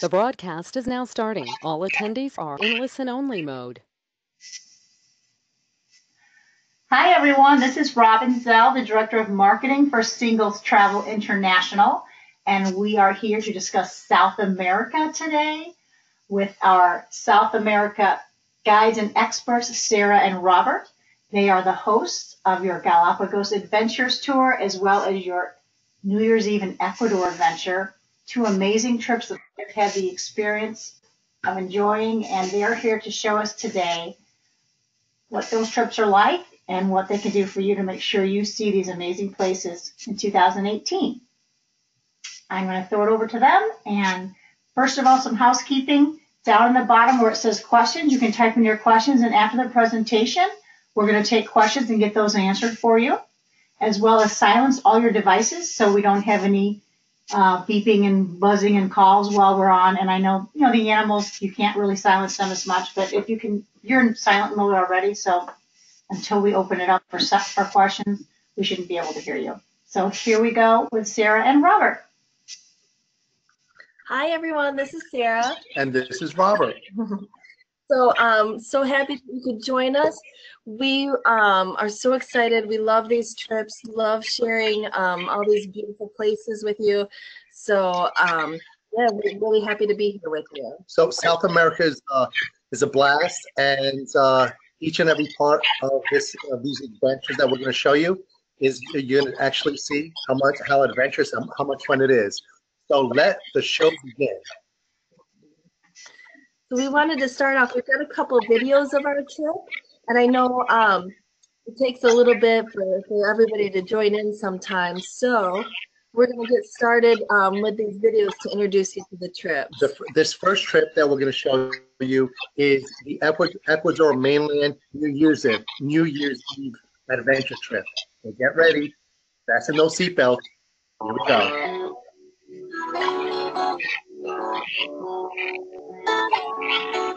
The broadcast is now starting. All attendees are in listen-only mode. Hi, everyone. This is Robin Zell, the Director of Marketing for Singles Travel International, and we are here to discuss South America today with our South America guides and experts, Sarah and Robert. They are the hosts of your Galapagos Adventures Tour as well as your New Year's Eve in Ecuador adventure two amazing trips that I've had the experience of enjoying, and they're here to show us today what those trips are like and what they can do for you to make sure you see these amazing places in 2018. I'm going to throw it over to them. And first of all, some housekeeping. Down in the bottom where it says questions, you can type in your questions, and after the presentation, we're going to take questions and get those answered for you, as well as silence all your devices so we don't have any uh, beeping and buzzing and calls while we're on. And I know, you know, the animals, you can't really silence them as much, but if you can, you're in silent mode already. So until we open it up for, for questions, we shouldn't be able to hear you. So here we go with Sarah and Robert. Hi, everyone. This is Sarah. And this is Robert. so, um, so happy you could join us. We um, are so excited. We love these trips, love sharing um, all these beautiful places with you. So, um, yeah, we're really happy to be here with you. So, South America is, uh, is a blast, and uh, each and every part of this of these adventures that we're going to show you is you're going to actually see how much how adventurous how much fun it is. So, let the show begin. So we wanted to start off. We've got a couple videos of our trip, and I know um, it takes a little bit for, for everybody to join in sometimes. So we're going to get started um, with these videos to introduce you to the trip. The, this first trip that we're going to show you is the Ecuador mainland New Year's Eve, New Year's Eve adventure trip. So get ready, fasten those seatbelts. Here we go. All together.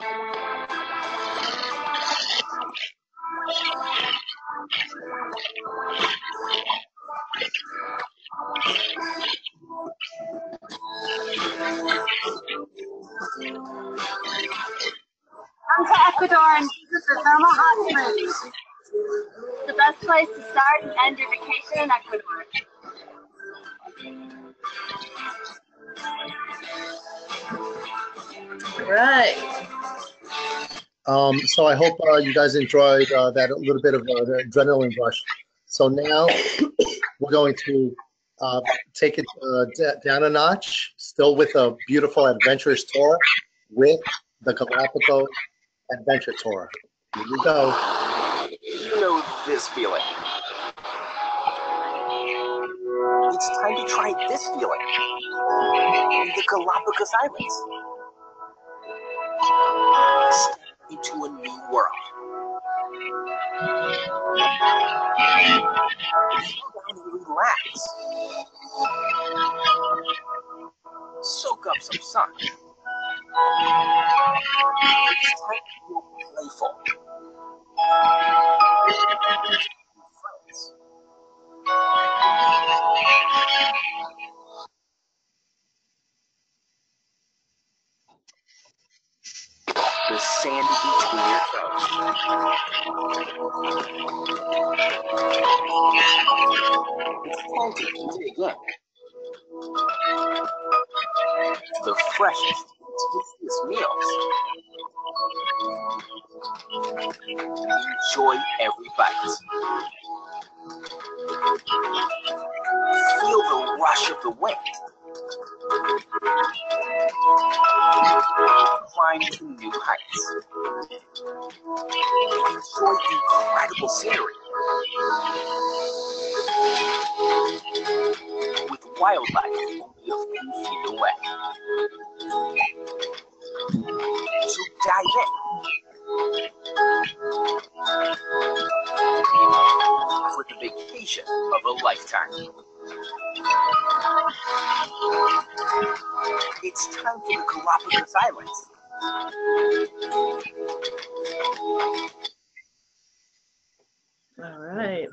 Come to Ecuador and visit the thermal hot springs. The best place to start and end your vacation in Ecuador. Right. Um, so I hope uh, you guys enjoyed uh, that a little bit of uh, the adrenaline rush. So now we're going to uh, take it uh, d- down a notch, still with a beautiful adventurous tour with the Galapagos Adventure Tour. Here we go. You know this feeling. It's time to try this feeling. The Galapagos Islands. Step into a new world. Slow down and relax. Soak up some sun. It's time to feel playful. The sand between your toes. It's to dig in. The freshest, tastiest meals. Enjoy every bite. Feel the rush of the wind. Climb to new heights. Enjoy incredible scenery. With wildlife only a few feet away. Dive in. For the vacation of a lifetime. It's time for the Galapagos Islands. All right.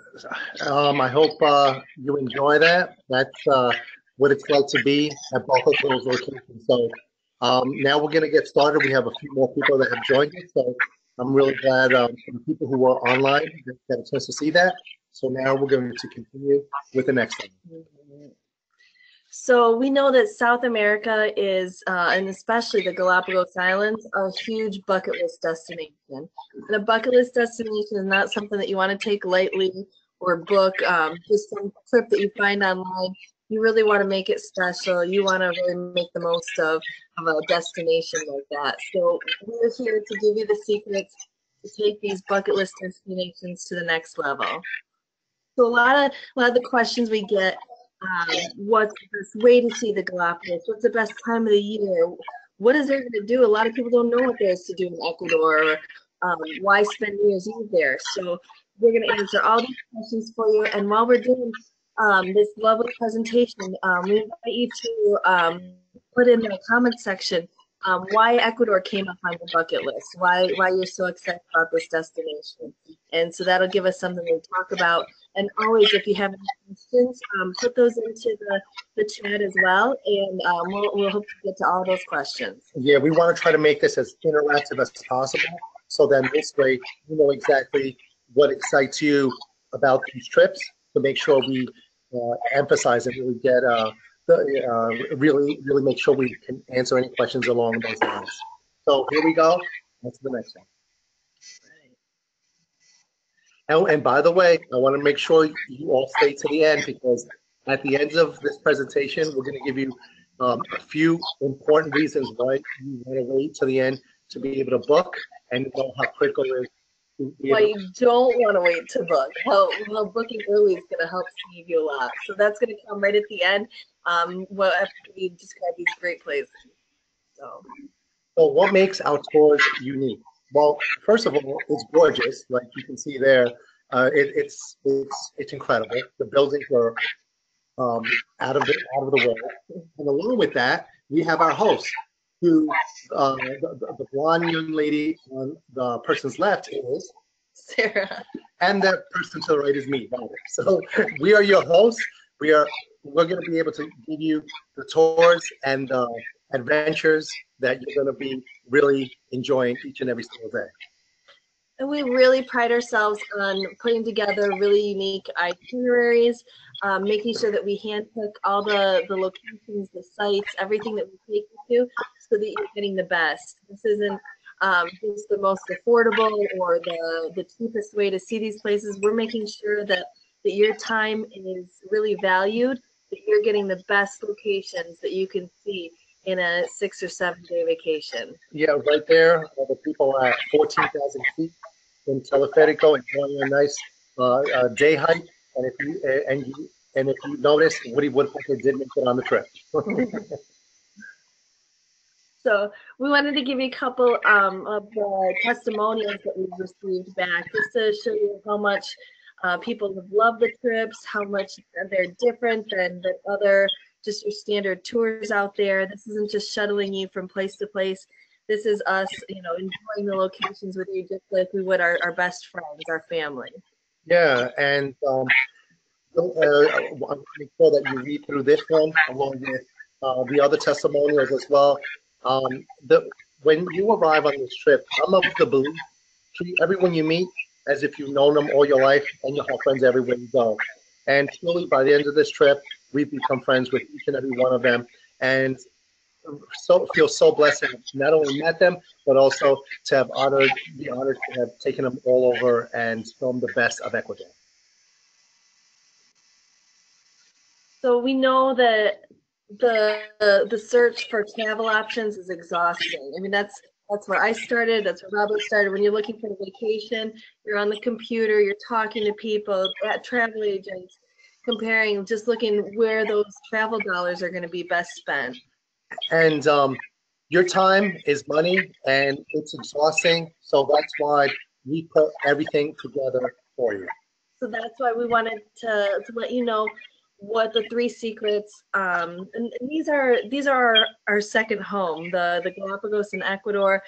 Um, I hope uh, you enjoy that. That's uh, what it's like to be at both of those locations. So um, now we're going to get started. We have a few more people that have joined us. So I'm really glad um, for the people who are online got a chance to see that. So now we're going to continue with the next one. So we know that South America is, uh, and especially the Galapagos Islands, a huge bucket list destination. And a bucket list destination is not something that you want to take lightly or book um, just some trip that you find online. You really want to make it special. You want to really make the most of, of a destination like that. So we're here to give you the secrets to take these bucket list destinations to the next level. So a lot of a lot of the questions we get um, what's the best way to see the Galapagos? What's the best time of the year? What is there to do? A lot of people don't know what there is to do in Ecuador. Or, um, why spend New Year's Eve there? So we're going to answer all these questions for you. And while we're doing um, this lovely presentation, um, we invite you to um, put in the comment section um, why Ecuador came up on the bucket list, why why you're so excited about this destination. And so that'll give us something to talk about. And always, if you have any questions, um, put those into the, the chat as well, and um, we'll, we'll hope to get to all those questions. Yeah, we want to try to make this as interactive as possible. So then this way, you know exactly what excites you about these trips to make sure we uh, emphasize and really get uh, the, uh, really really make sure we can answer any questions along those lines. So here we go. That's the next one. And, and by the way, I want to make sure you all stay to the end because at the end of this presentation, we're going to give you um, a few important reasons why you want to wait to the end to be able to book and know how critical it is. Why able- you don't want to wait to book. How, how booking early is going to help save you a lot. So that's going to come right at the end. Um, well, after we describe these great places. So. So what makes our tours unique? Well, first of all, it's gorgeous, like you can see there. Uh, it, it's it's it's incredible. The buildings are um, out of the out of the way. And along with that, we have our host, who uh, the, the blonde young lady on the person's left is, Sarah. and that person to the right is me. So we are your hosts. We are we're going to be able to give you the tours and uh, adventures that you're going to be really enjoying each and every single day. And we really pride ourselves on putting together really unique itineraries, um, making sure that we handpick all the, the locations, the sites, everything that we take you to, so that you're getting the best. This isn't um, just the most affordable or the, the cheapest way to see these places. We're making sure that, that your time is really valued, that you're getting the best locations that you can see in a six or seven day vacation. Yeah, right there, uh, the people at 14,000 feet in Teleferico enjoying a nice uh, uh, day hike. And if you and you and if you notice, Woody Woodpecker did make it on the trip. So we wanted to give you a couple um, of the testimonials that we've received back, just to show you how much uh, people have loved the trips, how much they're different than the other just your standard tours out there. This isn't just shuttling you from place to place. This is us, you know, enjoying the locations with you just like we would our, our best friends, our family. Yeah, and um, uh, I'm make sure that you read through this one along with uh, the other testimonials as well. Um, the, when you arrive on this trip, I'm of the belief treat everyone you meet as if you've known them all your life and you'll have friends everywhere you go. And truly, by the end of this trip, we've become friends with each and every one of them, and so feel so blessed to not only met them, but also to have honored, the honor to have taken them all over and filmed the best of Ecuador. So we know that the the search for travel options is exhausting. I mean, that's that's where I started. That's where Robert started. When you're looking for a vacation, you're on the computer, you're talking to people at travel agents, comparing, just looking where those travel dollars are going to be best spent. And um, your time is money, and it's exhausting. So that's why we put everything together for you. So that's why we wanted to, to let you know what the three secrets um, and, and these are these are our, our second home the the galapagos in ecuador.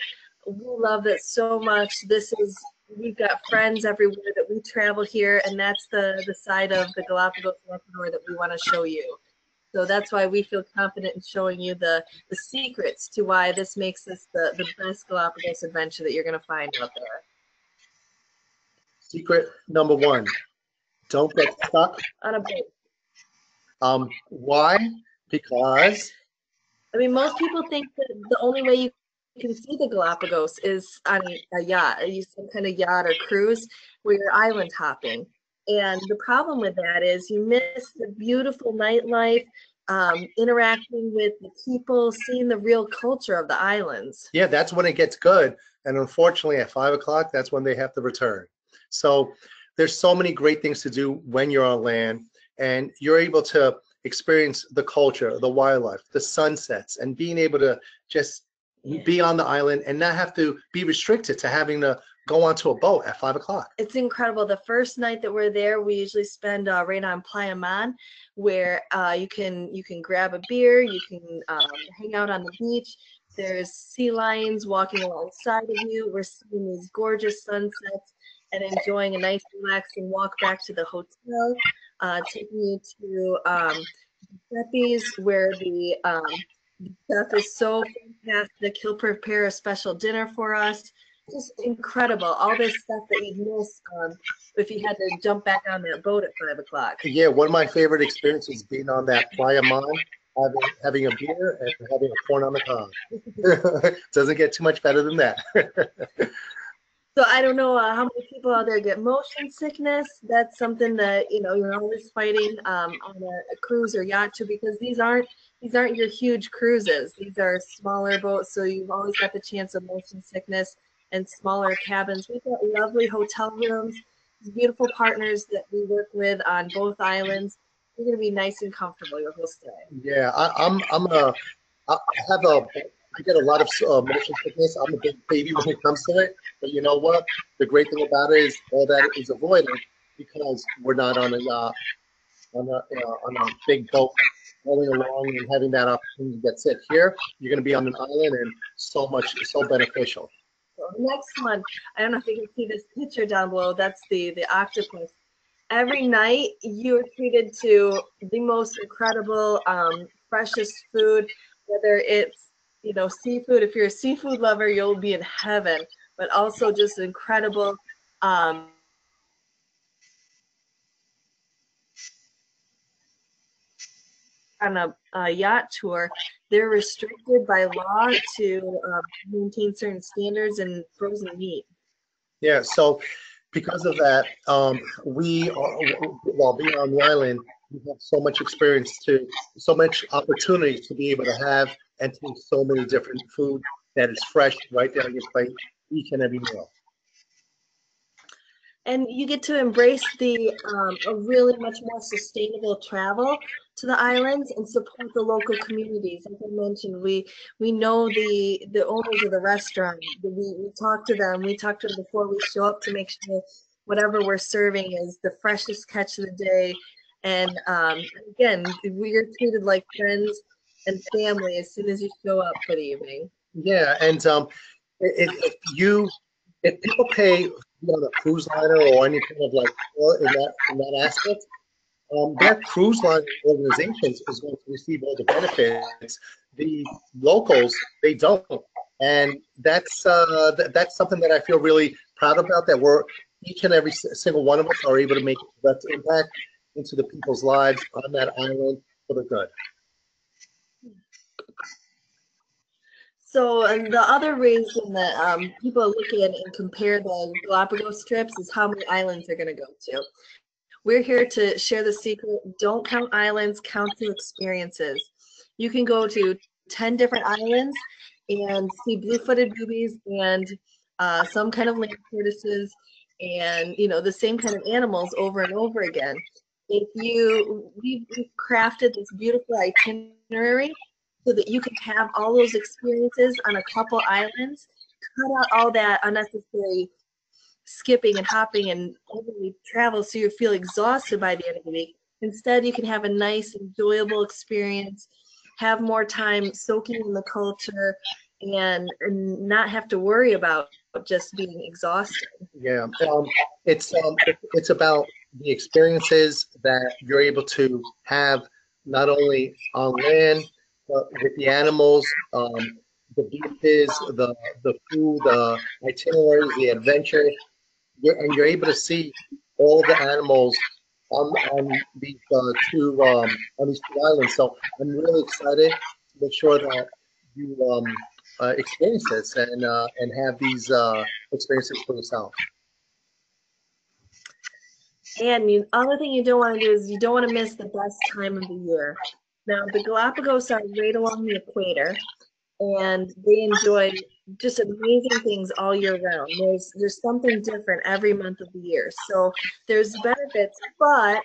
We love it so much. This is we've got friends everywhere that we travel here and that's the the side of the galapagos in ecuador that we want to show you. So that's why we feel confident in showing you the the secrets to why this makes this the, the best galapagos adventure that you're going to find out there. Secret number one don't get stuck. on a boat Um, why? Because I mean, most people think that the only way you can see the Galapagos is on a yacht, you some kind of yacht or cruise where you're island hopping. And the problem with that is you miss the beautiful nightlife, um, interacting with the people, seeing the real culture of the islands. yeah, that's when it gets good. And unfortunately, at five o'clock, that's when they have to return. So there's so many great things to do when you're on land, and you're able to experience the culture, the wildlife, the sunsets, and being able to just be on the island and not have to be restricted to having to go onto a boat at five o'clock. It's incredible. The first night that we're there, we usually spend uh, right on Playa Mann, where uh, you can you can grab a beer, you can um, hang out on the beach. There's sea lions walking alongside of you. We're seeing these gorgeous sunsets and enjoying a nice relaxing walk back to the hotel. Uh, taking you to um, Giuseppe's, where the um, is so fantastic. He'll prepare a special dinner for us just incredible. All this stuff that you'd miss um, if you had to jump back on that boat at five o'clock. Yeah, one of my favorite experiences being on that Playa Mann, having, having a beer and having a corn on the cob. Doesn't get too much better than that. So I don't know uh, how many people out there get motion sickness. That's something that you know you're always fighting um, on a, a cruise or yacht too, because these aren't these aren't your huge cruises. These are smaller boats, so you've always got the chance of motion sickness and smaller cabins. We've got lovely hotel rooms, beautiful partners that we work with on both islands. You're gonna be nice and comfortable your whole stay. yeah, I, I'm I'm a I have a I get a lot of uh, motion sickness. I'm a big baby when it comes to it. But you know what? The great thing about it is all that is avoided because we're not on a yacht on a uh, on a big boat rolling along and having that opportunity. to get it. Here, you're going to be on an island, and so much so beneficial. Next one, I don't know if you can see this picture down below. That's the the octopus. Every night you are treated to the most incredible, um, freshest food. Whether it's you know seafood, if you're a seafood lover, you'll be in heaven. But also just incredible. Um, on a, a yacht tour, they're restricted by law to um, maintain certain standards and frozen meat. Yeah, so because of that, um, we are, while being on the island, we have so much experience to, so much opportunity to be able to have and taste so many different food that is fresh right there on your plate each and every meal. and you get to embrace the um, a really much more sustainable travel to the islands and support the local communities. As I mentioned, we we know the the owners of the restaurant. We, we talk to them. We talk to them before we show up to make sure whatever we're serving is the freshest catch of the day. And um, again, we are treated like friends and family as soon as you show up for the evening. Yeah, and um, if, if you if people pay on a cruise liner or any kind of like in that in that aspect, um, that cruise line organizations is going to receive all the benefits. The locals they don't, and that's uh, th- that's something that I feel really proud about. That we're each and every single one of us are able to make that impact into the people's lives on that island for the good. So, and the other reason that um, people look at and compare the Galapagos trips is how many islands they're going to go to. We're here to share the secret. Don't count islands, count the experiences. You can go to 10 different islands and see blue-footed boobies and uh, some kind of land tortoises and, you know, the same kind of animals over and over again. If you, we've, crafted this beautiful itinerary so that you can have all those experiences on a couple islands. Cut out all that unnecessary skipping and hopping and overly travel so you feel exhausted by the end of the week. Instead, you can have a nice, enjoyable experience, have more time soaking in the culture, and, and not have to worry about just being exhausted. Yeah, um, it's um, it's about the experiences that you're able to have not only on land but with the animals, um, the beaches, the the food, the itineraries, the adventure, you're, and you're able to see all the animals on on these uh, two um, on these two islands. So I'm really excited to make sure that you um, uh, experience this and uh, and have these uh, experiences for yourself. And the other thing you don't want to do is you don't want to miss the best time of the year. Now, the Galapagos are right along the equator, and they enjoy just amazing things all year round. There's there's something different every month of the year, so there's benefits. But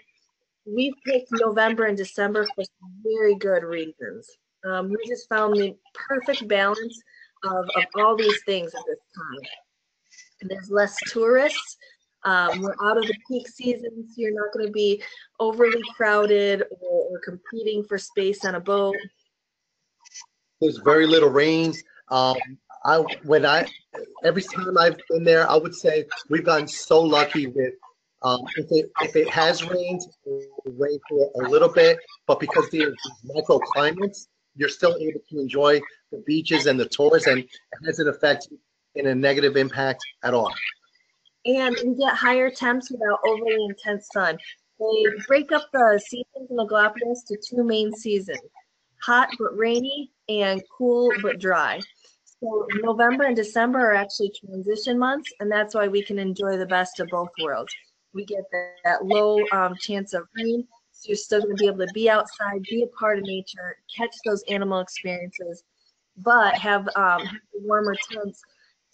we've picked November and December for very good reasons. Um, we just found the perfect balance of, of all these things at this time. There's less tourists. Um, we're out of the peak season, so you're not going to be overly crowded or, or competing for space on a boat. There's very little rain. Um, I when I every time I've been there, I would say we've gotten so lucky with um, if it if it has rained, rain for a little bit, but because there's microclimates, you're still able to enjoy the beaches and the tours, and it hasn't affected in a negative impact at all. And we get higher temps without overly intense sun. They break up the seasons in the Galapagos to two main seasons hot but rainy, and cool but dry. So November and December are actually transition months, and that's why we can enjoy the best of both worlds. We get that, that low um, chance of rain, so you're still going to be able to be outside, be a part of nature, catch those animal experiences, but have, um, warmer temps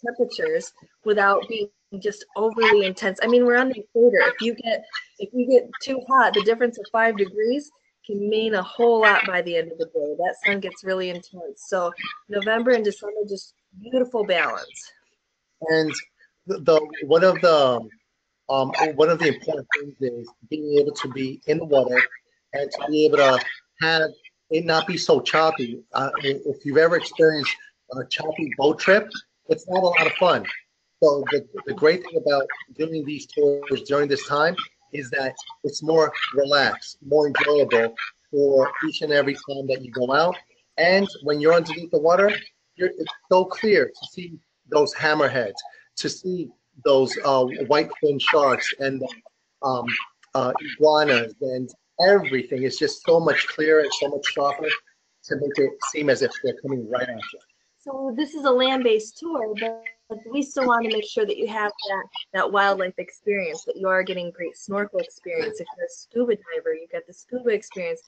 temperatures without being just overly intense. I mean, we're on the equator. If you get if you get too hot, the difference of five degrees can mean a whole lot by the end of the day. That sun gets really intense. So November and December just beautiful balance. And the, the one of the um, one of the important things is being able to be in the water and to be able to have it not be so choppy. Uh, if you've ever experienced a choppy boat trip, it's not a lot of fun. So the, the great thing about doing these tours during this time is that it's more relaxed, more enjoyable for each and every time that you go out. And when you're underneath the water, it's so clear to see those hammerheads, to see those uh, white fin sharks and um, uh, iguanas and everything is just so much clearer and so much sharper to make it seem as if they're coming right at you. So this is a land-based tour, but we still want to make sure that you have that, that wildlife experience, that you are getting great snorkel experience. If you're a scuba diver, you get the scuba experience.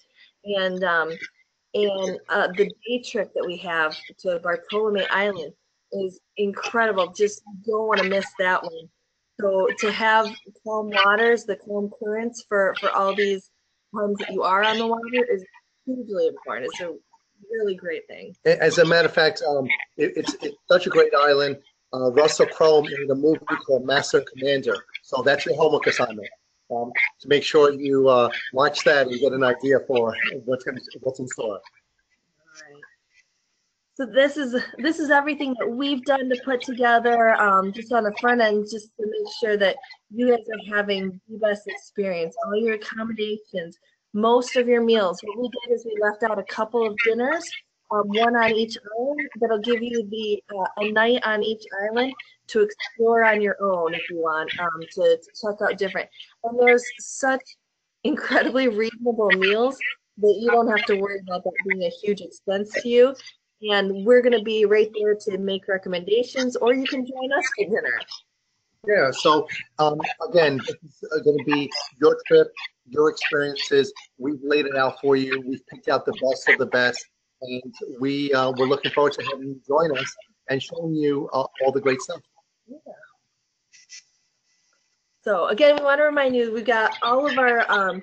And um, and uh, the day trip that we have to Bartolome Island is incredible. Just don't want to miss that one. So to have calm waters, the calm currents for, for all these times that you are on the water is hugely important. It's a really great thing. As a matter of fact, um, it, it's, it's such a great island uh, Russell Crowe made a movie called Master Commander. So that's your homework assignment. Um, to make sure you uh, watch that and get an idea for what's going what's in store. So this is this is everything that we've done to put together, um, just on the front end, just to make sure that you guys are having the best experience. All your accommodations, most of your meals. What we did is we left out a couple of dinners um, one on each island that'll give you the uh, a night on each island to explore on your own if you want um, to, to check out different. And there's such incredibly reasonable meals that you don't have to worry about that being a huge expense to you. And we're going to be right there to make recommendations or you can join us for dinner. Yeah so um, again is going to be your trip your experiences. We've laid it out for you. We've picked out the best of the best and we uh, we're looking forward to having you join us and showing you uh, all the great stuff. Yeah. So again, we want to remind you we've got all of our um,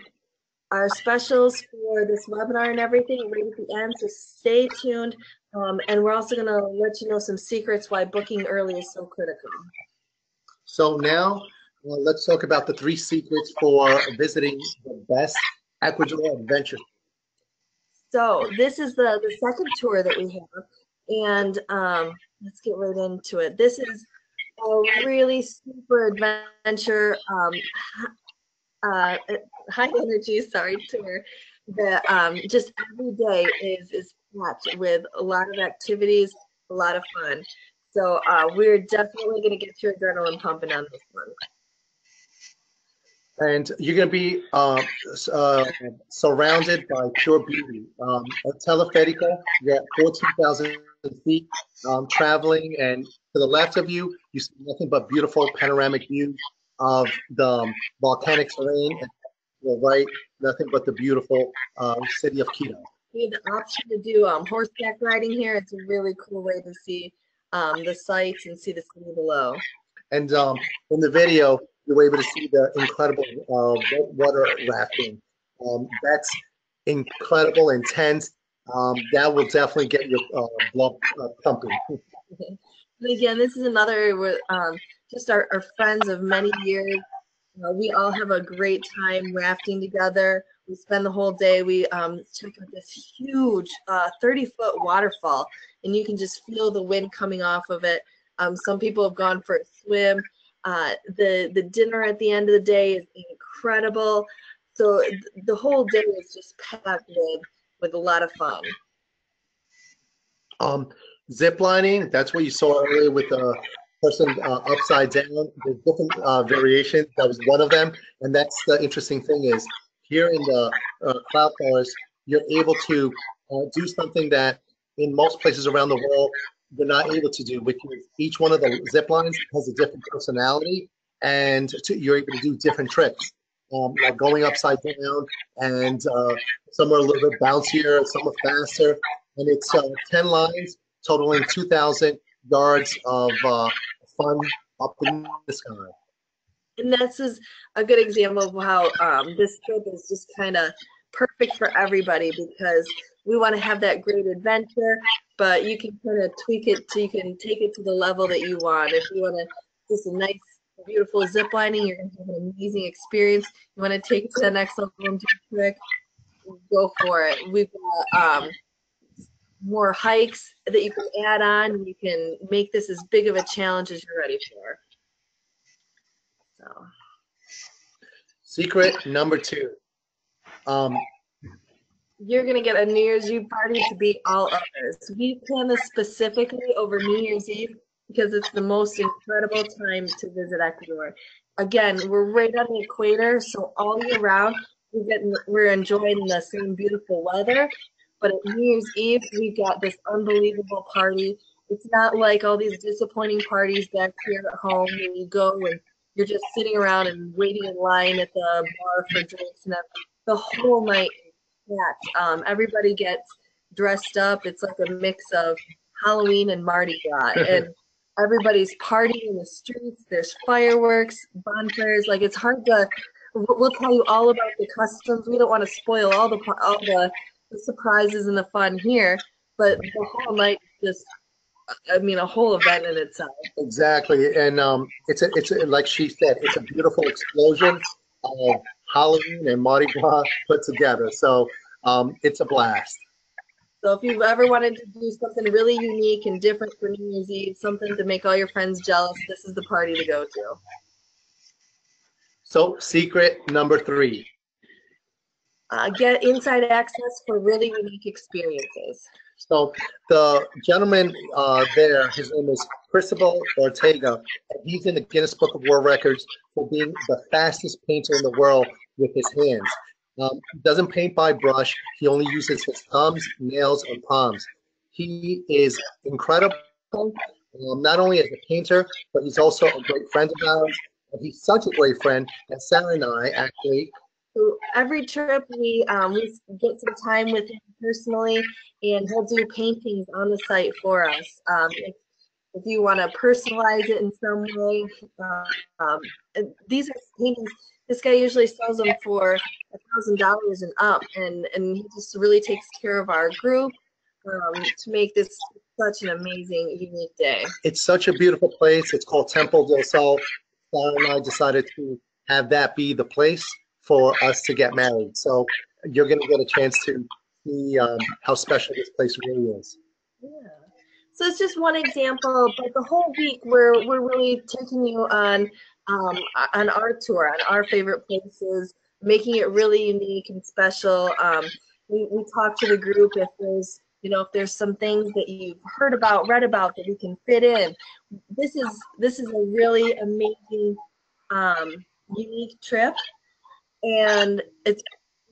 our specials for this webinar and everything right at the end. So stay tuned, um, and we're also going to let you know some secrets why booking early is so critical. So now uh, let's talk about the three secrets for visiting the best Ecuador adventure so this is the, the second tour that we have. And um, let's get right into it. This is a really super adventure, um, uh, high energy, sorry, tour that um, just every day is, is packed with a lot of activities, a lot of fun. So uh, we're definitely going to get your adrenaline pumping on this one and you're going to be uh, uh, surrounded by pure beauty. Um, at Teleferico, you're at 14,000 feet um, traveling, and to the left of you, you see nothing but beautiful panoramic views of the um, volcanic terrain, and to the right, nothing but the beautiful um, city of Quito. We have the option to do um, horseback riding here. It's a really cool way to see um, the sights and see the city below. And in the video, you were able to see the incredible uh, water rafting. Um, that's incredible, intense. Um, that will definitely get your uh, blood uh, pumping. again, this is another where um, just our, our, friends of many years. Uh, we all have a great time rafting together. We spend the whole day. We um, check out this huge 30 uh, foot waterfall, and you can just feel the wind coming off of it. Um, some people have gone for a swim. Uh, the the dinner at the end of the day is incredible. So th- the whole day is just packed with with a lot of fun. Um, zip lining, that's what you saw earlier with the person uh, upside down. There's different uh, variations. That was one of them, and that's the interesting thing is here in the uh, cloud forest, you're able to uh, do something that in most places around the world they're not able to do, which is each one of the zip lines has a different personality, and to, you're able to do different tricks, um, like going upside down, and uh, some are a little bit bouncier, some are faster, and it's uh, 10 lines totaling 2,000 yards of uh, fun up in the sky. And this is a good example of how um, this trip is just kind of perfect for everybody because we want to have that great adventure, but you can kind of tweak it so you can take it to the level that you want. If you want to just a nice, beautiful zip lining, you're going to have an amazing experience. You want to take it to the next level and do a trick, go for it. We've got um, more hikes that you can add on. You can make this as big of a challenge as you're ready for. So. Secret number two. Um, you're gonna get a New Year's Eve party to beat all others. We plan this specifically over New Year's Eve because it's the most incredible time to visit Ecuador. Again, we're right on the equator, so all year round we're getting we're enjoying the same beautiful weather. But at New Year's Eve, we got this unbelievable party. It's not like all these disappointing parties back here at home when you go and you're just sitting around and waiting in line at the bar for drinks and. The whole night packed. Um, everybody gets dressed up. It's like a mix of Halloween and Mardi Gras, and everybody's partying in the streets. There's fireworks, bonfires. Like it's hard to. We'll tell you all about the customs. We don't want to spoil all the all the, the surprises and the fun here, but the whole night just. I mean, a whole event in itself. Exactly, and um, it's a, it's a, like she said, it's a beautiful explosion of Halloween and Mardi Gras put together. So um, it's a blast. So if you've ever wanted to do something really unique and different for New Year's Eve, something to make all your friends jealous, this is the party to go to. So secret number three. Uh, get inside access for really unique experiences. So the gentleman uh, there, his name is Cristobal Ortega, and he's in the Guinness Book of World Records for being the fastest painter in the world with his hands. Um, he doesn't paint by brush. He only uses his thumbs, nails, and palms. He is incredible, um, not only as a painter, but he's also a great friend of ours. And he's such a great friend that Sarah and I actually every trip we um, we get some time with him personally, and he'll do paintings on the site for us. Um, if, you want to personalize it in some way, um, these are paintings. This guy usually sells them for a thousand dollars and up, and and he just really takes care of our group um, to make this such an amazing, unique day. It's such a beautiful place. It's called Temple del Sol. Sarah and I decided to have that be the place for us to get married. So you're going to get a chance to see um, how special this place really is. Yeah. So it's just one example, but the whole week we're we're really taking you on um, on our tour, on our favorite places, making it really unique and special. Um, we we talk to the group if there's you know if there's some things that you've heard about, read about that we can fit in. This is this is a really amazing, um, unique trip and it's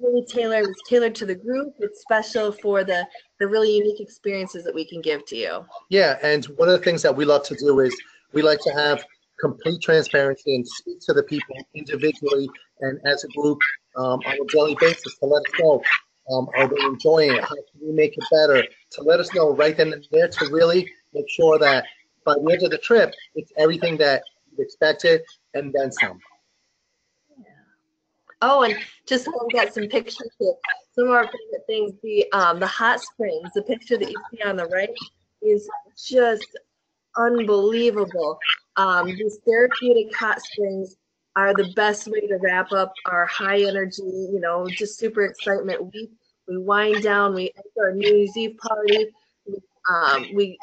really tailored. It's tailored to the group. It's special for the the really unique experiences that we can give to you. Yeah, and one of the things that we love to do is we like to have complete transparency and speak to the people individually and as a group um, on a daily basis to let us know um, are they enjoying it? How can we make it better? To let us know right then and there to really make sure that by the end of the trip, it's everything that you expected and then some. Oh, and just we got some pictures here. Some of our favorite things, the um, the hot springs. The picture that you see on the right is just unbelievable. Um, these therapeutic hot springs are the best way to wrap up our high energy, you know, just super excitement We We wind down. We enter our New Year's Eve party. Um, we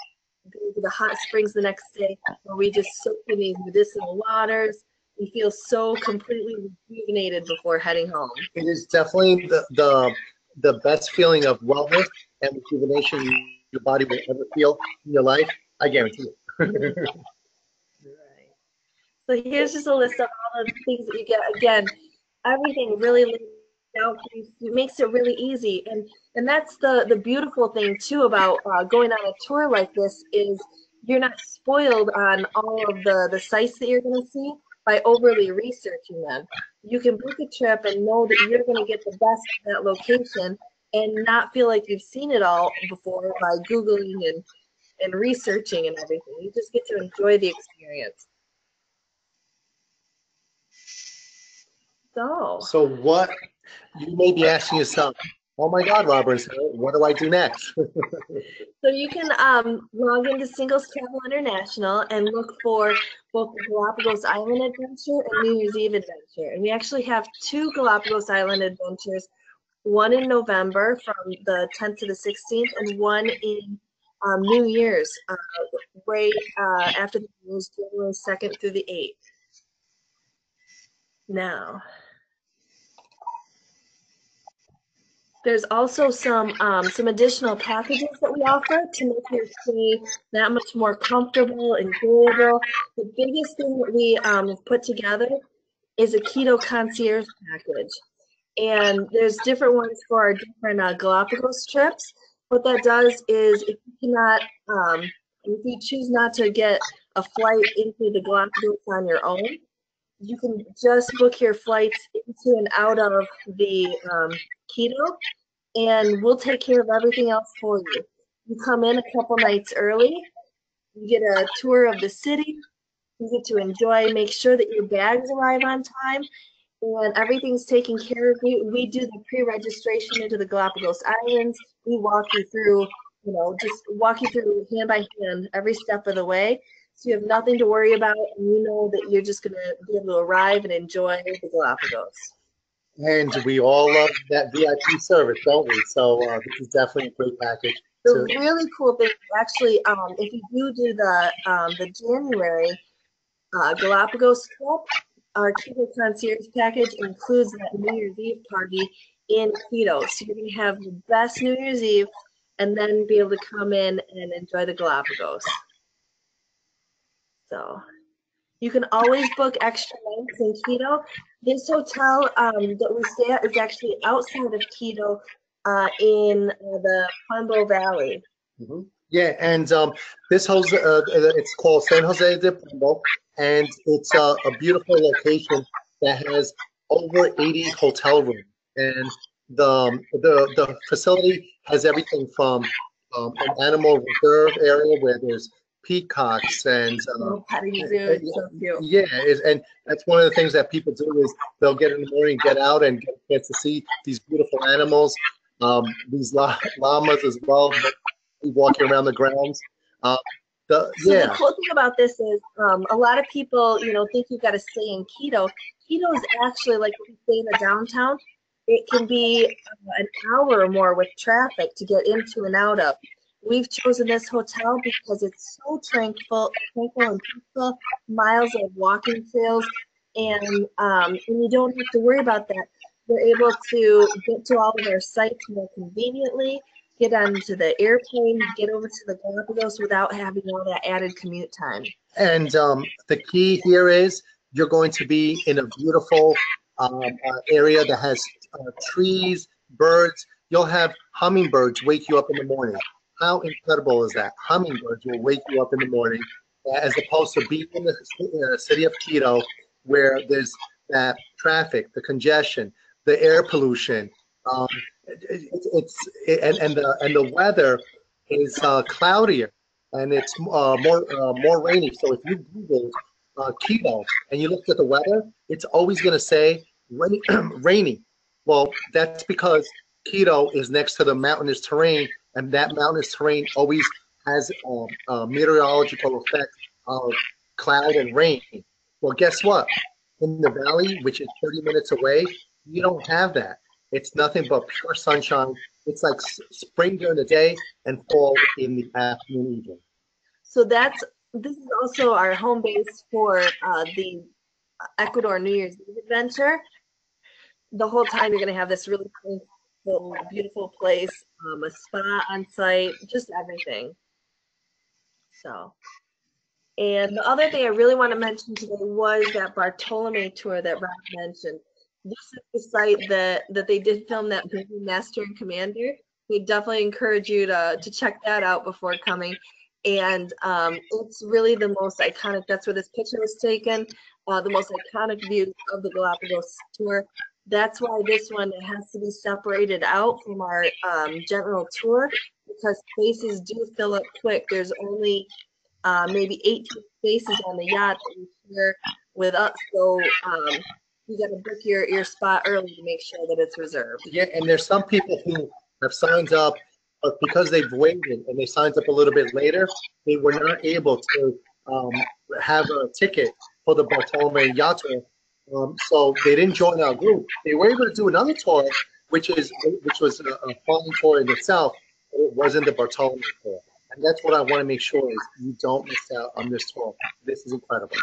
go to the hot springs the next day, where we just soak in these medicinal waters we feel so completely rejuvenated before heading home. It is definitely the the, the best feeling of wellness and rejuvenation your body will ever feel in your life. I guarantee it. right. So here's just a list of all the things that you get. Again, everything really laid out it makes it really easy, and and that's the the beautiful thing too about uh, going on a tour like this is you're not spoiled on all of the the sites that you're going to see by overly researching them. You can book a trip and know that you're going to get the best in that location and not feel like you've seen it all before by Googling and, and researching and everything. You just get to enjoy the experience. So, so what you may be asking yourself, oh my God, Robert, what do I do next? so you can um, log into Singles Travel International and look for both the Galapagos Island Adventure and New Year's Eve Adventure. And we actually have two Galapagos Island Adventures. one in November from the 10th to the 16th, and one in um, New Year's, uh, right uh, after the New Year's, January 2nd through the 8th. Now, there's also some um, some additional packages that we offer to make your stay that much more comfortable, and enjoyable. The biggest thing that we um, have put together is a Quito concierge package, and there's different ones for our different uh, Galapagos trips. What that does is, if you cannot, um, if you choose not to get a flight into the Galapagos on your own, you can just book your flights into and out of the um, Quito and we'll take care of everything else for you. You come in a couple nights early, you get a tour of the city, you get to enjoy, make sure that your bags arrive on time, and everything's taken care of. We, we do the pre-registration into the Galapagos Islands. We walk you through, you know, just walk you through hand by hand every step of the way. So you have nothing to worry about, and you know that you're just going to be able to arrive and enjoy the Galapagos. And we all love that VIP service, don't we? So uh, this is definitely a great package. The to- really cool thing, actually, um, if you do do the um, the January uh, Galapagos trip, our Quito Concierge package includes that New Year's Eve party in Quito. So you're gonna have the best New Year's Eve, and then be able to come in and enjoy the Galapagos. So you can always book extra nights in Quito. This hotel um, that we stay at is actually outside of Quito uh, in uh, the Puembo Valley. Mhm. Yeah, and um, this Jose, uh, it's called San Jose de Puembo, and it's uh, a beautiful location that has over 80 hotel rooms, and the um, the the facility has everything from um, an animal reserve area where there's peacocks and petting zoo, it's so yeah, and that's one of the things that people do is they'll get in the morning, get out, and get, get to see these beautiful animals, um, these la- llamas as well, walking around the grounds. Uh, the, So the yeah, cool thing about this is um, a lot of people, you know, think you've got to stay in Quito. Quito is actually like if you stay in the downtown, it can be uh, an hour or more with traffic to get into and out of. We've chosen this hotel because it's so tranquil, tranquil and peaceful, miles of walking trails, and um, and you don't have to worry about that. We're able to get to all of our sites more conveniently get onto the airplane, get over to the Galapagos without having all that added commute time. and um, the key here is you're going to be in a beautiful um, uh, area that has uh, trees, birds. You'll have hummingbirds wake you up in the morning. How incredible is that? Hummingbirds will wake you up in the morning, uh, as opposed to being in the city of Quito, where there's that traffic, the congestion, the air pollution. Um, it, it, it's it, and and the and the weather is uh, cloudier and it's uh, more uh, more rainy. So if you Google uh, Quito and you look at the weather, it's always going to say rain, rainy. Well, that's because Quito is next to the mountainous terrain, and that mountainous terrain always has um, a meteorological effect of cloud and rain. Well, guess what? In the valley, which is 30 minutes away, you don't have that. It's nothing but pure sunshine. It's like spring during the day and fall in the afternoon evening. So that's this is also our home base for uh, the Ecuador New Year's Eve adventure. The whole time you're going to have this really beautiful, beautiful place, um, a spa on site, just everything. So, and the other thing I really want to mention today was that Bartolome tour that Rob mentioned. This is the site that that they did film that movie Master and Commander. We definitely encourage you to to check that out before coming and um, it's really the most iconic. That's where this picture was taken. Uh, the most iconic views of the Galapagos tour. That's why this one has to be separated out from our um, general tour because spaces do fill up quick. There's only uh, maybe 18 spaces on the yacht that we share with us, so um, you got to book your your spot early to make sure that it's reserved. Yeah, and there's some people who have signed up, but because they've waited and they signed up a little bit later, they were not able to um, have a ticket for the Bartolome Yacht Tour. Um, so they didn't join our group. They were able to do another tour, which is which was a, a fun tour in itself. It wasn't the Bartolome tour, and that's what I want to make sure is you don't miss out on this tour. This is incredible.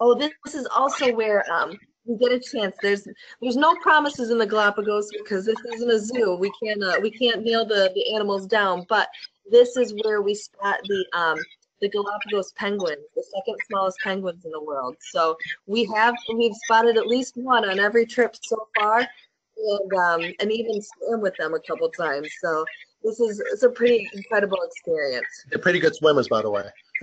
Oh, this, this is also where um, we get a chance. There's there's no promises in the Galapagos because this isn't a zoo. We can't uh, we can't nail the the animals down. But this is where we spot the um, the Galapagos penguins, the second smallest penguins in the world. So we have we've spotted at least one on every trip so far, and um, and even swim with them a couple times. So this is it's a pretty incredible experience. They're pretty good swimmers, by the way.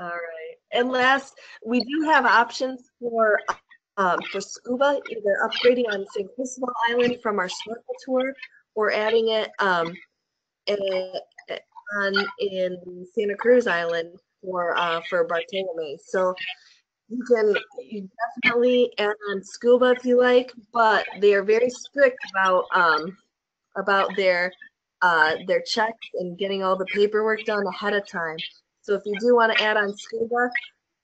All right. And last, we do have options for um, for scuba, either upgrading on St. Cristobal Island from our snorkel tour, or adding it um, in, on in Santa Cruz Island for uh, for Bartolome. So you can you definitely add on scuba if you like, but they are very strict about um, about their uh, their checks and getting all the paperwork done ahead of time. So if you do want to add on scuba,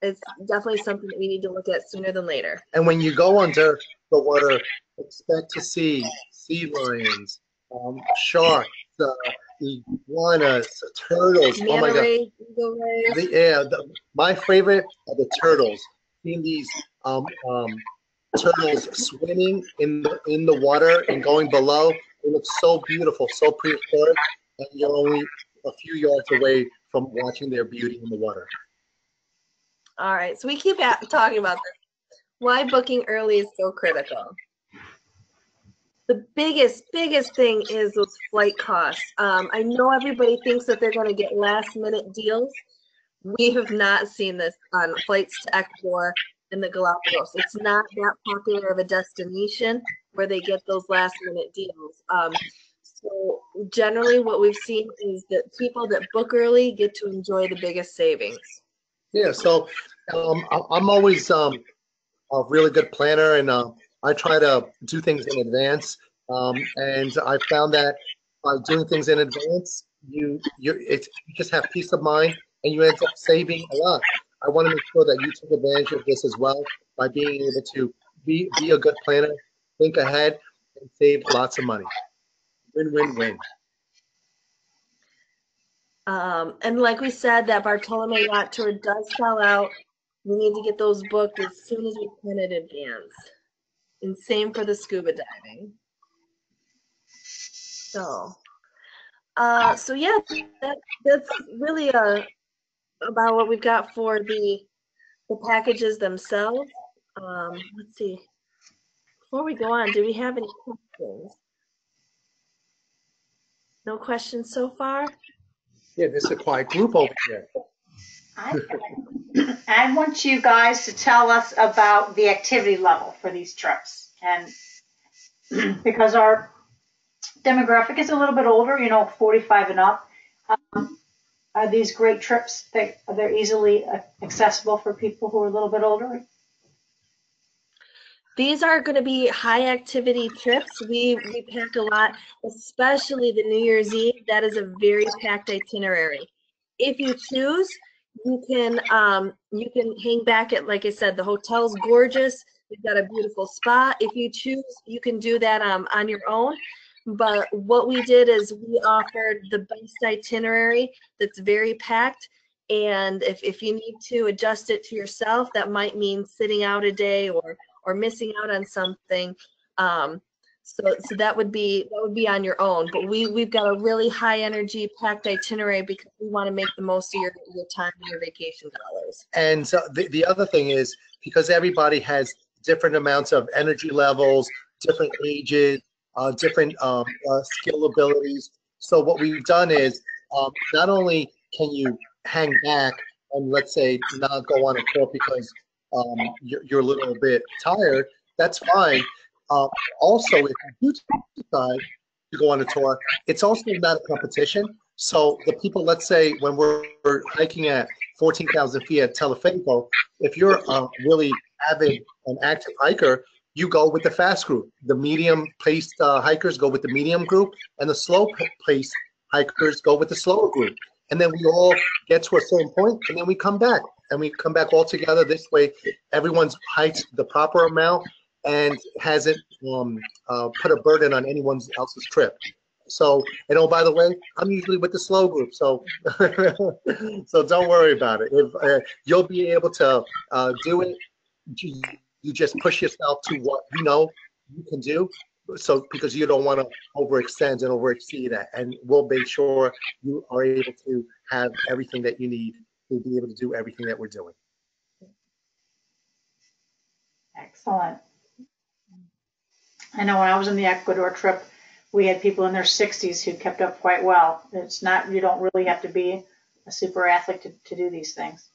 it's definitely something that we need to look at sooner than later. And when you go under the water, expect to see sea lions, um, sharks, uh, iguanas, turtles. oh my god! The, yeah, the, my favorite are the turtles. Seeing these um, um, turtles swimming in the in the water and going below, it looks so beautiful, so prehistoric, and you're only a few yards away from watching their beauty in the water. All right, so we keep talking about this. Why booking early is so critical. The biggest, biggest thing is those flight costs. Um, I know everybody thinks that they're going to get last minute deals. We have not seen this on flights to Ecuador and the Galapagos. It's not that popular of a destination where they get those last minute deals. Um, so generally, what we've seen is that people that book early get to enjoy the biggest savings. Yeah, so um, I'm always um, a really good planner, and uh, I try to do things in advance. Um, and I found that by doing things in advance, you you it's you just have peace of mind, and you end up saving a lot. I want to make sure that you take advantage of this as well by being able to be be a good planner, think ahead, and save lots of money. Win win win. Um, and like we said, that Bartolome Yacht Tour does sell out. We need to get those booked as soon as we can in advance. And same for the scuba diving. So, uh, so yeah, that, that's really uh, about what we've got for the the packages themselves. Um, let's see. Before we go on, do we have any questions? No questions so far? Yeah, this is a quiet group over here. I, I want you guys to tell us about the activity level for these trips. And because our demographic is a little bit older, you know, 45 and up, um, are these great trips that they're easily accessible for people who are a little bit older? These are going to be high activity trips. We we pack a lot, especially the New Year's Eve. That is a very packed itinerary. If you choose, you can um, you can hang back at like I said, the hotel's gorgeous. We've got a beautiful spot. If you choose, you can do that um, on your own. But what we did is we offered the best itinerary that's very packed. And if, if you need to adjust it to yourself, that might mean sitting out a day or or missing out on something. Um, so, so that would be that would be on your own. But we we've got a really high energy packed itinerary because we want to make the most of your, your time and your vacation dollars. And so the, the other thing is because everybody has different amounts of energy levels, different ages, uh, different um, uh, skill abilities. So what we've done is um, not only can you hang back and let's say not go on a tour because um, you're, you're a little bit tired, that's fine. Uh, also, if you decide to go on a tour, it's also not a competition. So the people, let's say when we're, we're hiking at 14,000 feet at Teleférico, if you're a really avid and active hiker, you go with the fast group. The medium paced uh, hikers go with the medium group, and the slow paced hikers go with the slower group. And then we all get to a certain point, and then we come back, and we come back all together. This way, everyone's hiked the proper amount, and hasn't um, uh, put a burden on anyone else's trip. So, and oh, by the way, I'm usually with the slow group, so so don't worry about it. If uh, you'll be able to uh, do it, you, you just push yourself to what you know you can do. So, because you don't want to overextend and overexceed that, and we'll make sure you are able to have everything that you need to be able to do everything that we're doing. Excellent. I know when I was on the Ecuador trip, we had people in their 60s who kept up quite well. It's not, you don't really have to be a super athlete to, to do these things.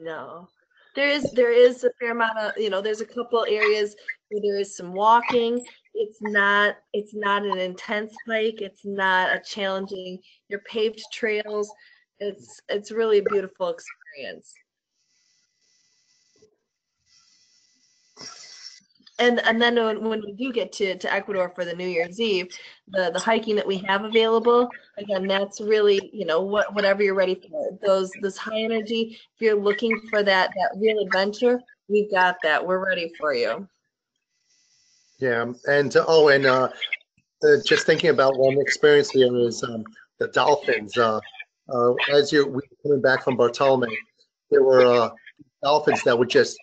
No. There is there is a fair amount of you know there's a couple areas where there is some walking. It's not it's not an intense hike. It's not a challenging. Your paved trails. It's it's really a beautiful experience. And and then when, we do get to, to Ecuador for the New Year's Eve, the the hiking that we have available, again, that's really you know what whatever you're ready for. Those this high energy. If you're looking for that that real adventure, we've got that. We're ready for you. Yeah, and oh, and uh, uh, just thinking about one experience here is um, the dolphins. Uh, uh, as you we were coming back from Bartolome, there were uh, dolphins that were just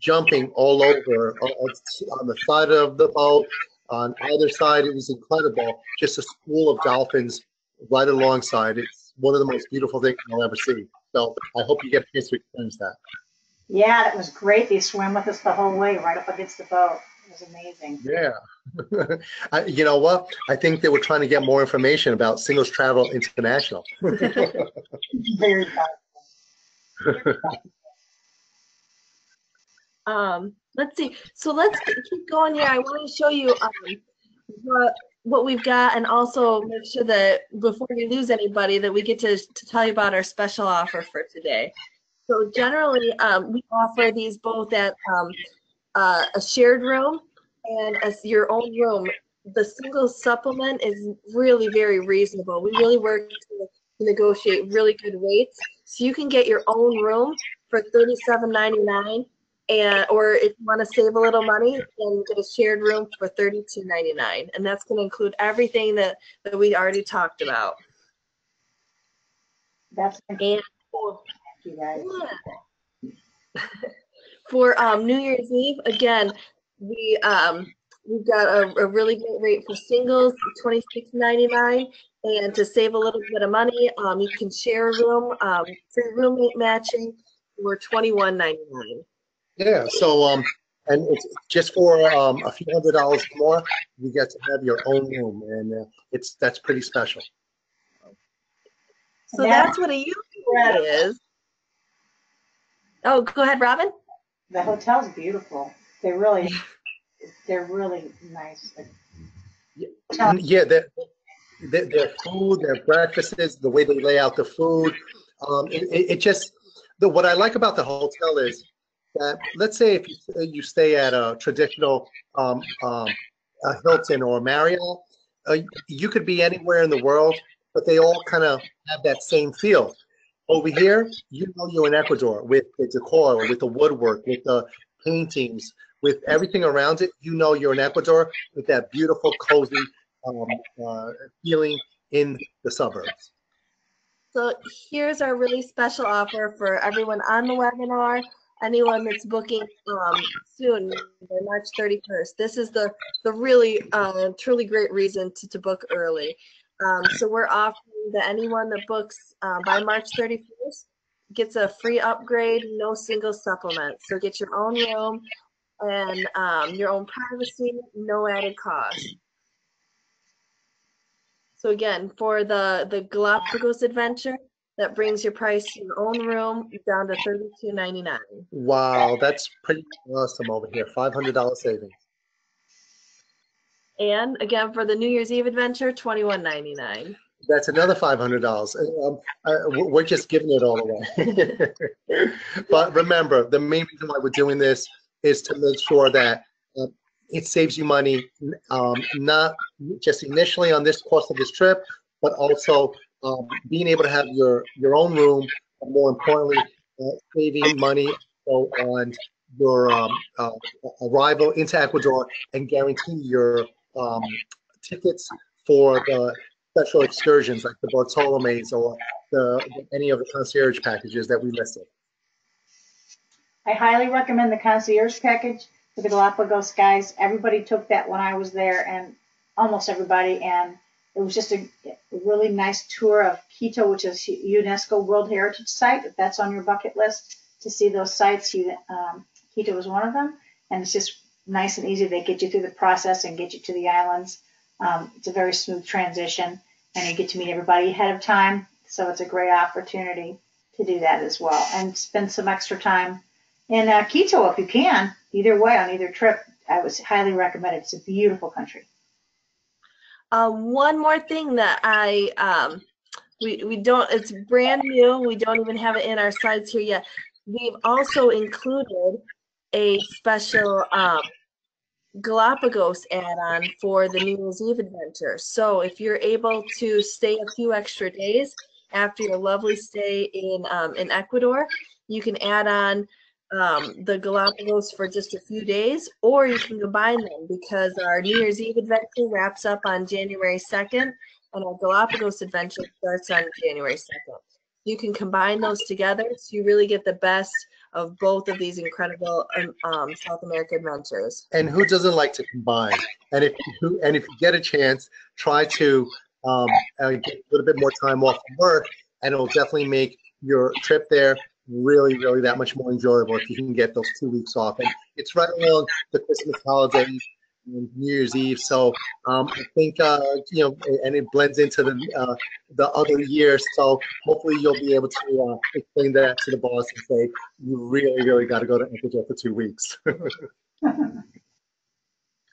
jumping all over on the side of the boat, on either side. It was incredible. Just a school of dolphins right alongside. It's one of the most beautiful things you'll ever see. So I hope you get a chance to experience that. Yeah, that was great. They swam with us the whole way, right up against the boat. It was amazing. Yeah. I, you know what? I think they were trying to get more information about Singles Travel International. Very powerful. Um, let's see. So let's keep going here. I want to show you um, what what we've got, and also make sure that before we lose anybody, that we get to to tell you about our special offer for today. So generally, um, we offer these both at um, uh, a shared room and as your own room. The single supplement is really very reasonable. We really work to negotiate really good rates, so you can get your own room for thirty-seven ninety-nine and or if you want to save a little money and get a shared room for $32.99 and that's going to include everything that that we already talked about That's and cool. You guys. yeah. for um, new year's eve again we um we've got a, a really great rate for singles $26.99 and to save a little bit of money um, you can share a room um, free roommate matching for $21.99 Yeah, so, um, and it's just for, um, a few hundred dollars more, you get to have your own room and, uh, it's, that's pretty special. So Yeah. that's what a unit is. Oh, go ahead, Robin. The hotel's beautiful. They really, they're really nice. Hotel- Yeah, their, their, their food, their breakfasts, the way they lay out the food, um, it, it, it just, the, what I like about the hotel is that, let's say if you, you stay at a traditional, um, um, a Hilton or Marriott, uh, you could be anywhere in the world, but they all kind of have that same feel. Over here, you know you're in Ecuador with the decor, with the woodwork, with the paintings, with everything around it. You know you're in Ecuador with that beautiful, cozy um, uh, feeling in the suburbs. So here's our really special offer for everyone on the webinar, anyone that's booking um, soon, March 31st. This is the, the really, uh, truly great reason to, to book early. Um, so we're offering that anyone that books uh, by March 31st gets a free upgrade, no single supplement. So get your own room and um, your own privacy, no added cost. So again, for the, the Galapagos adventure, that brings your price to your own room down to thirty-two ninety-nine. Wow, that's pretty awesome over here. $500 savings. And again, for the New Year's Eve adventure, twenty-one ninety-nine. That's another $500. Um, uh, we're just giving it all away. but remember, the main reason why we're doing this is to make sure that uh, it saves you money, um, not just initially on this cost of this trip, but also um, being able to have your your own room, and more importantly, uh, saving money so on your um, uh, arrival into Ecuador and guarantee your um, tickets for the special excursions like the Bartolome's or the, any of the concierge packages that we listed. I highly recommend the concierge package for the Galapagos guys. Everybody took that when I was there, and almost everybody, and it was just a, really nice tour of Quito, which is UNESCO World Heritage Site. If that's on your bucket list to see those sites, you, um, Quito was one of them, and it's just nice and easy. They get you through the process and get you to the islands. Um, it's a very smooth transition, and you get to meet everybody ahead of time. So it's a great opportunity to do that as well, and spend some extra time in uh, Quito if you can. Either way, on either trip, I would highly recommend it. It's a beautiful country. Uh, one more thing that I um, we we don't it's brand new. We don't even have it in our slides here yet. We've also included a special um, Galapagos add-on for the New Year's Eve adventure. So if you're able to stay a few extra days after your lovely stay in um, in Ecuador, you can add on um, the Galapagos for just a few days, or you can combine them because our New Year's Eve adventure wraps up on January 2nd, and our Galapagos adventure starts on January 2nd. You can combine those together so you really get the best of both of these incredible um, um, South America adventures. And who doesn't like to combine? And if you, and if you get a chance, try to um, uh, get a little bit more time off from work, and it'll definitely make your trip there really, really that much more enjoyable if you can get those two weeks off. And it's right along the Christmas holiday and New Year's Eve, so um, I think uh, you know, and it blends into the uh, the other year. So hopefully you'll be able to uh, explain that to the boss and say you really, really got to go to Ecuador for two weeks.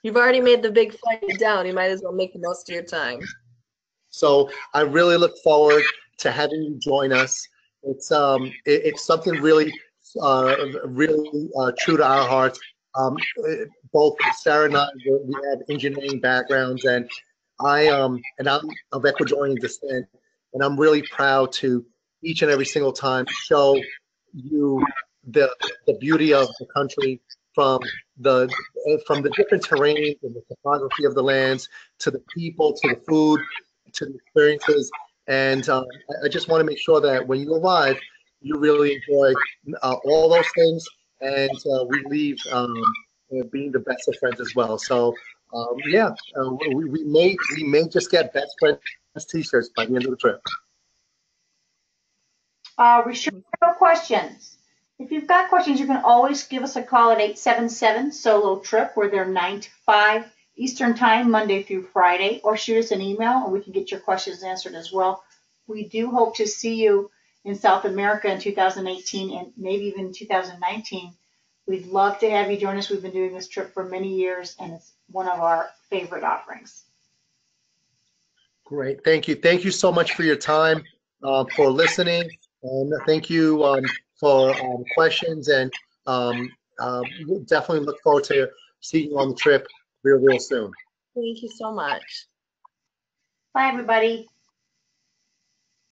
You've already made the big flight down. You might as well make the most of your time. So I really look forward to having you join us. It's um, it, it's something really, uh, really uh, true to our hearts. Um, both Sarah and I, we have engineering backgrounds, and I um, and I'm of Ecuadorian descent, and I'm really proud to each and every single time show you the the beauty of the country from the from the different terrains and the topography of the lands to the people to the food to the experiences and um, I just want to make sure that when you arrive, you really enjoy uh, all those things, and uh, we leave um, being the best of friends as well. So um, yeah, uh, we, we may we may just get best friends T-shirts by the end of the trip. Uh, we questions. If you've got questions, you can always give us a call at 877 Solo Trip. We're there 9 to 5 Eastern Time, Monday through Friday, or shoot us an email and we can get your questions answered as well. We do hope to see you in South America in 2018 and maybe even 2019. We'd love to have you join us. We've been doing this trip for many years and it's one of our favorite offerings. Great. Thank you. Thank you so much for your time, uh, for listening. And thank you um, for um, questions. And um, uh, we'll definitely look forward to seeing you on the trip real, real soon. Thank you so much. Bye, everybody.